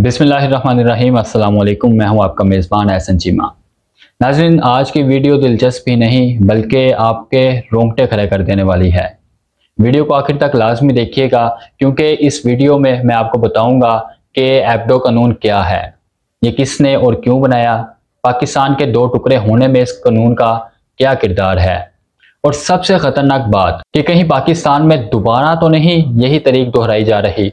बिसमीम अल्लाम मैं हूँ आपका मेज़बान एहसन चीमा। नाजरीन, आज की वीडियो दिलचस्प ही नहीं, बल्कि आपके रोंगटे खड़े कर देने वाली है। वीडियो को आखिर तक लाजमी देखिएगा, क्योंकि इस वीडियो में मैं आपको बताऊँगा कि एबडो कानून क्या है, ये किसने और क्यों बनाया, पाकिस्तान के दो टुकड़े होने में इस कानून का क्या किरदार है। और सबसे ख़तरनाक बात कि कहीं पाकिस्तान में दोबारा तो नहीं, यही तरीक दोहराई जा रही।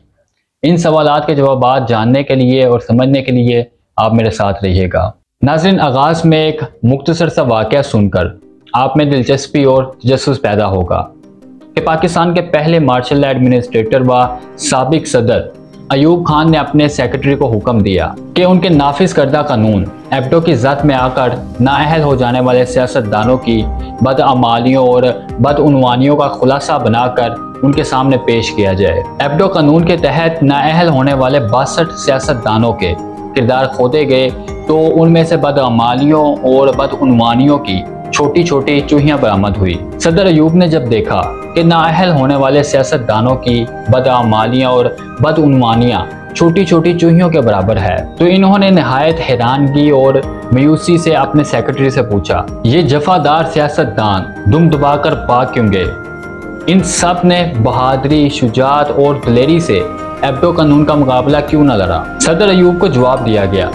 इन सवाल के जवाब जानने के लिए और समझने के लिए आप मेरे साथ रहिएगा। नाजरीन, आगाज़ में एक मुख्तसर सा वाक़ सुनकर आप में दिलचस्पी और तजस पैदा होगा। कि पाकिस्तान के पहले मार्शल एडमिनिस्ट्रेटर व सबक सदर अयूब खान ने अपने सेक्रेटरी को हुक्म दिया कि उनके नाफिज करदा कानून एबडो की जद में आकर नाअहल हो जाने वाले सियासतदानों की बदअमालियों और बदनवानियों का खुलासा बनाकर उनके सामने पेश किया जाए। एपडो कानून के तहत नाअहल होने वाले बासठ सियासतदानों के किरदार खोदे गए तो उनमें से बदअमालियों और बदनवानियों की छोटी छोटी चूहियाँ बरामद हुई। सदर अयूब ने जब देखा कि नाअहल होने वाले सियासतदानों की बदअमालियाँ और बदनवानियाँ छोटी छोटी चूहियों के बराबर है तो इन्होंने नहायत हैरानगी और मायूसी से अपने सेक्रेटरी से पूछा, ये जफादार सियासतदान दुम दबाकर पा क्यों गए? इन सबने बहादरी, शुजात और दलेरी से एब्डो कानून का मुकाबला क्यों न लड़ा? सदर अयूब को जवाब दिया गया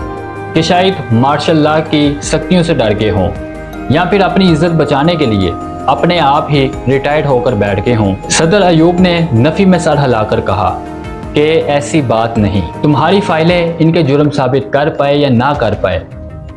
कि शायद मार्शल ला की सख्तियों से डर गए हों। या फिर अपनी इज़्ज़त बचाने के लिए अपने आप ही रिटायर्ड होकर बैठ गए हों। सदर अयूब ने नफी में सर हिलाकर कहा कि ऐसी बात नहीं। तुम्हारी फाइलें इनके जुर्म साबित कर पाए या ना कर पाए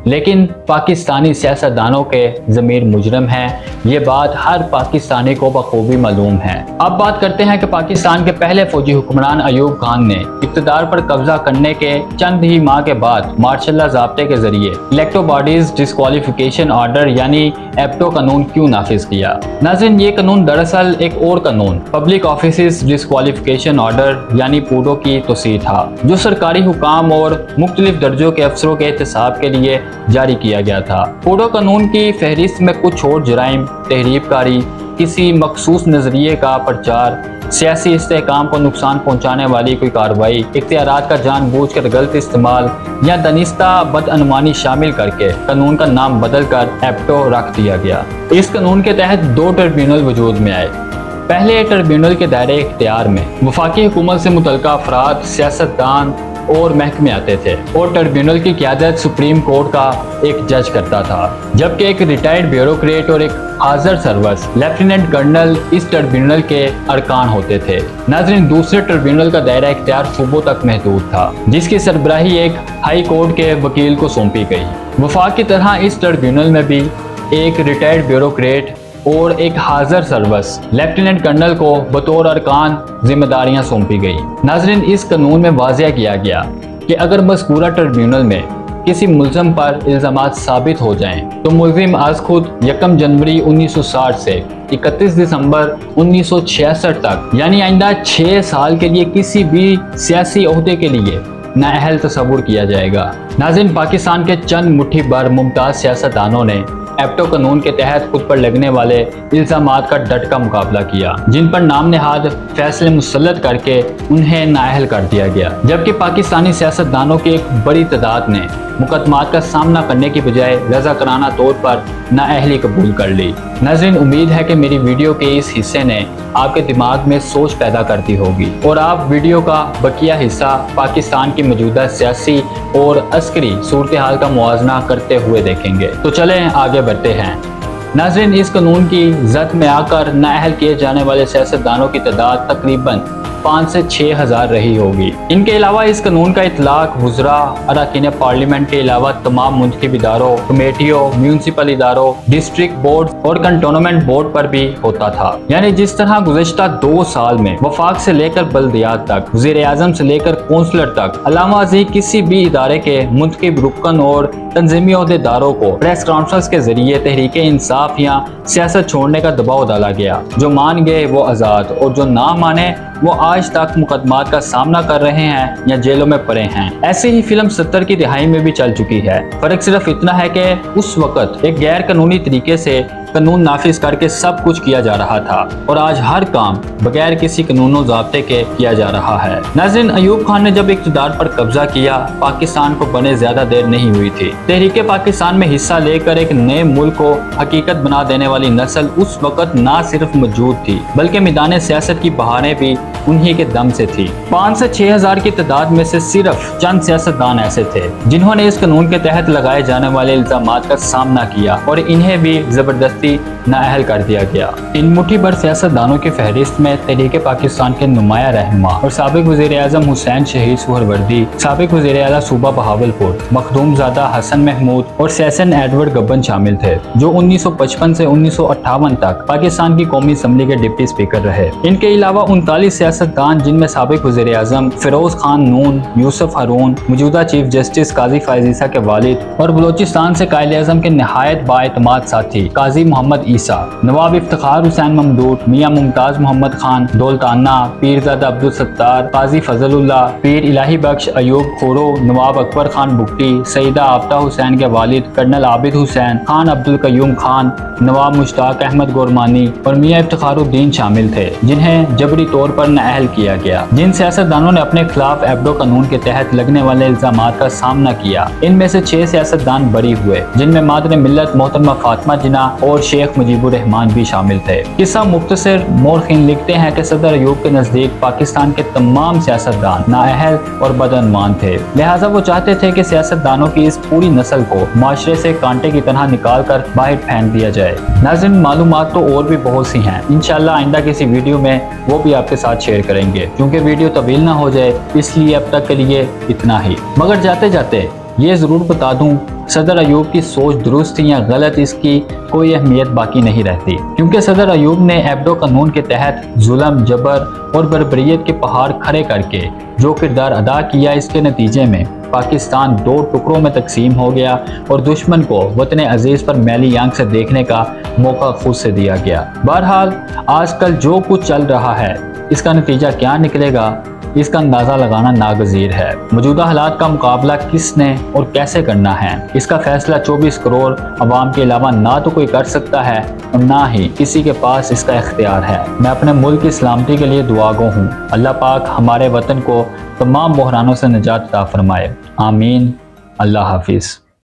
लेकिन पाकिस्तानी सियासतदानों के ज़मीर मुजरम हैं। ये बात हर पाकिस्तानी को बखूबी मालूम है। अब बात करते हैं कि पाकिस्तान के पहले फौजी हुक्मरान अयूब खान ने इकतदार पर कब्जा करने के चंद ही माह के बाद मार्शल जबते के ज़रिए इलेक्टो बॉडीज डिस्कालिफिकेशन ऑर्डर यानी एप्टो कानून क्यों नाफिज किया? नाजिन ये कानून दरअसल एक और कानून, पब्लिक ऑफ़िस डिस्कालिफिकेशन ऑर्डर यानी पूडो की तोसी था, जो सरकारी हुकाम और मुख्तलिफ़ दर्जों के अफसरों के एहतसाब के लिए जारी किया गया था। कोडो कानून की फहरिस्त में कुछ और जराइम तहरीबकारी किसी मखसूस नज़रिए का प्रचार, सियासी इसकाम को नुकसान पहुँचाने वाली कोई कार्रवाई इख्तियार का जान बूझ कर गलत इस्तेमाल या दनिस्ता बदअनमानी शामिल करके कानून का नाम बदल कर एप्टो रख दिया गया। इस कानून के तहत दो ट्रिब्यूनल वजूद में आए। पहले ट्रिब्यूनल के दायरे इख्तियार में, वफाकी हुकूमत से मुतल अफराद, सियासतदान और महकमे आते थे। और ट्रिब्यूनल की क्यादत सुप्रीम कोर्ट का एक जज करता था, जबकि एक रिटायर्ड ब्यूरोक्रेट और एक हाजर सर्वस लेफ्टिनेंट कर्नल इस ट्रिब्यूनल के अरकान होते थे। नाजरीन, दूसरे ट्रिब्यूनल का दायरा इख्तियार सूबों तक महदूद था, जिसकी सरबराही एक हाई कोर्ट के वकील को सौंपी गई। वफाक की तरह इस ट्रिब्यूनल में भी एक रिटायर्ड ब्यूरोक्रेट और एक हाजिर सर्वस लेफ्टिनेंट कर्नल को बतौर अरकान जिम्मेदारियाँ सौंपी गई। नाजरीन इस कानून में वाजिया किया गया कि अगर मजकूरा ट्रिब्यूनल में किसी मुलम पर इल्ज़ाम साबित हो जाएँ, तो मुलजिम आज खुद यकम जनवरी 1960 से 31 दिसंबर 1966 तक यानी आइंदा छः साल के लिए किसी भी सियासी अहदे के लिए नाअहल तस्वुर किया जाएगा। नाजिन पाकिस्तान के चंद मुट्ठी भर मुमताज़ सियासतदानों ने एप्टो कानून के तहत खुद पर लगने वाले इल्ज़ाम का डट का मुकाबला किया, जिन पर नाम नहाद फैसले मुसलत करके उन्हें नाहल कर दिया गया। जबकि पाकिस्तानी सियासतदानों की एक बड़ी तादाद ने मुकदमात का सामना करने की बजाय रजा कराना तौर पर नाअहली कबूल कर ली। नजरिन, उम्मीद है कि मेरी वीडियो के इस हिस्से ने आपके दिमाग में सोच पैदा करती होगी और आप वीडियो का बकिया हिस्सा पाकिस्तान की मौजूदा सियासी और अस्करी सूरत हाल का मुआजना करते हुए देखेंगे। तो चलें, आगे बढ़ते हैं। नाजरीन, इस कानून की जद में आकर नाअहल किए जाने वाले सियासतदानों की तादाद तकरीबन पाँच से छः हज़ार रही होगी। इनके अलावा इस कानून का इतलाक वजरा अरकान पार्लियामेंट के अलावा तमाम मुंतब इदारों कमेटियों, म्यूनसिपल इदारों, डिस्ट्रिक्ट बोर्ड और कंटोनमेंट बोर्ड पर भी होता था। यानी जिस तरह गुजशत दो साल में वफाक से लेकर बल्दियात तक वज़ीर अजम से लेकर कौंसलर तक, अलामा किसी भी इदारे के मुंतब रुकन और तंजीमी अहदेदारों को प्रेस कॉन्फ्रेंस के ज़रिए तहरीक इंसाफ या सियासत छोड़ने का दबाव डाला गया। जो मान गए वो आज़ाद और जो ना माने वो आज तक मुकदमात का सामना कर रहे हैं या जेलों में पड़े हैं। ऐसे ही फ़िल्म सत्तर की दिहाई में भी चल चुकी है। फ़र्क सिर्फ़ इतना है कि उस वक्त एक गैर कानूनी तरीके से कानून नाफिज करके सब कुछ किया जा रहा था और आज हर काम बगैर किसी कानूनों जबते के किया जा रहा है। नाजिन अयूब खान ने जब इकतदार पर कब्जा किया, पाकिस्तान को बने ज़्यादा देर नहीं हुई थी। तहरीके पाकिस्तान में हिस्सा लेकर एक नए मुल्क को हकीकत बना देने वाली नस्ल उस वक्त न सिर्फ़ मौजूद थी, बल्कि मैदान सियासत की बहारें भी उन्हीं के दम से थी। पाँच से छह हज़ार की तादाद में से सिर्फ़ चंद सियासतदान ऐसे थे, जिन्होंने इस कानून के तहत लगाए जाने वाले इल्ज़ाम का सामना किया और इन्हें भी ज़बरदस्ती नाअहल कर दिया गया। इन मुठी भर सियासतदानों की फहरिस्त में तहरीक पाकिस्तान के नुमाया रहनुमा और सबक वजी अजम हुसैन शहीद सुहरवर्दी सबक वजी अला सूबा बहावलपुर मखदूम ज़्यादा हसन महमूद और सैसन एडवर्ड गब्बन शामिल थे, जो उन्नीस सौ पचपन ऐसी उन्नीस सौ अट्ठावन तक पाकिस्तान की कौमी असम्बली के डिप्टी स्पीकर रहे। इनके अलावा उनतालीस सियासतदान, जिनमें सबक वजी अजम फिरोज खान नून, यूसुफ हारून, मौजूदा चीफ जस्टिस काजी फायजीसा के वालिद और बलोचिस्तान से कायल अजम के नहायत बातमाद साथी काजी मोहम्मद ईसा नवाब इफ्तार हुसैन ममदूद मियाँ मुमताज़ मोहम्मद खान दौलताना पीरजादा अब्दुल सत्तार काजी फजलुल्ला पीर इलाही बख्श अयूब खोरो नवाब अकबर खान बुकटी सईदा आफ्ता हुसैन के वालिद कर्नल आबिद हुसैन खान अब्दुल कयूम खान नवाब मुश्ताक अहमद गोरमानी और मियाँ इफ्तारुद्दीन शामिल थे, जिन्हें जबरी तौर पर नाअहल किया गया। जिन सियासतदानों ने अपने खिलाफ एबडो कानून के तहत लगने वाले इल्ज़ाम का सामना किया, इनमें से छह सियासतदान बरी हुए, जिनमें मादर मिलत मोहतरमा फातमा जिना और शेख मुजीबुर रहमान भी शामिल थे। किस्सा मुख्तर मोरखिन लिखते हैं कि सदर अयूब के नज़दीक पाकिस्तान के तमाम सियासतदान नाअहल और बदनमान थे। लिहाजा वो चाहते थे कि सियासतदानों की इस पूरी नस्ल को माशरे से कांटे की तरह निकाल कर बाहर फेंक दिया जाए। नाजिन मालूम तो और भी बहुत सी हैं। इनशाला आइंदा किसी वीडियो में वो भी आपके साथ शेयर करेंगे। क्योंकि वीडियो तवील ना हो जाए, इसलिए अब तक के लिए इतना ही। मगर जाते जाते ये ज़रूर बता दूँ सदर अयूब की सोच दुरुस्त या गलत, इसकी कोई अहमियत बाकी नहीं रहती। क्योंकि सदर अयूब ने एबडो कानून के तहत जुल्म, जबर और बरबरीत के पहाड़ खड़े करके जो किरदार अदा किया इसके नतीजे में पाकिस्तान दो टुकड़ों में तकसीम हो गया और दुश्मन को वतन अज़ीज़ पर मैली आँख से देखने का मौका खुद से दिया गया। बहरहाल, आजकल जो कुछ चल रहा है, इसका नतीजा क्या निकलेगा? इसका अंदाज़ा लगाना नागजीर है। मौजूदा हालात का मुकाबला किसने और कैसे करना है? इसका फैसला 24 करोड़ अवाम के अलावा ना तो कोई कर सकता है और ना ही किसी के पास इसका इख्तियार है। मैं अपने मुल्क की सलामती के लिए दुआगो हूँ। अल्लाह पाक हमारे वतन को तमाम बहरानों से निजात फरमाए। आमीन। अल्लाह हाफिज़।